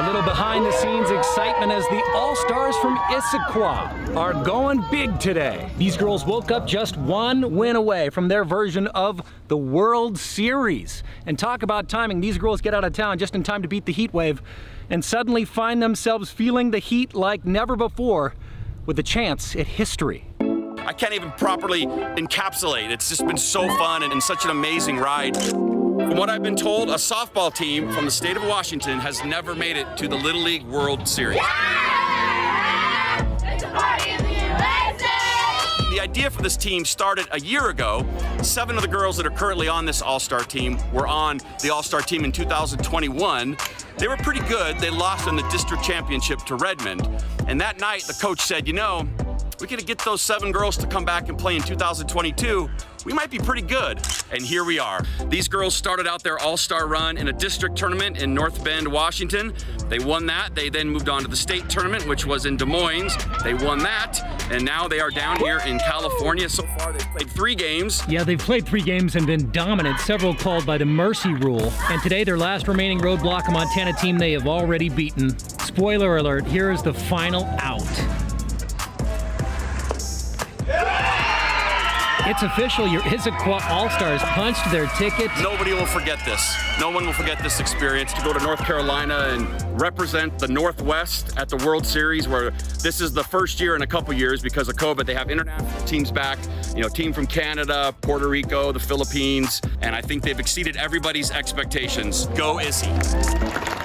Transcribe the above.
A little behind the scenes excitement as the All-Stars from Issaquah are going big today. These girls woke up just one win away from their version of the World Series. And talk about timing. These girls get out of town just in time to beat the heat wave and suddenly find themselves feeling the heat like never before with a chance at history. I can't even properly encapsulate. It's just been so fun and, and such an amazing ride. From what I've been told, a softball team from the state of Washington has never made it to the Little League World Series. The idea for this team started a year ago. Seven of the girls that are currently on this All-Star team were on the All-Star team in 2021. They were pretty good. They lost in the district championship to Redmond. And that night, the coach said, you know, we gotta get those seven girls to come back and play in 2022 we might be pretty good. And here we are. These girls started out their all-star run in a district tournament in North Bend, Washington. They won that. They then moved on to the state tournament, which was in Des Moines. They won that. And now they are down here in California. So far, they've played three games. Yeah, they've played three games and been dominant, several called by the Mercy rule. And today, their last remaining roadblock a Montana team they have already beaten. Spoiler alert, here is the final out. It's official. Your Issaquah All-Stars punched their ticket. Nobody will forget this. No one will forget this experience to go to North Carolina and represent the Northwest at the World Series, where this is the first year in a couple years because of COVID. They have international teams back, you know, team from Canada, Puerto Rico, the Philippines, and I think they've exceeded everybody's expectations. Go Issy.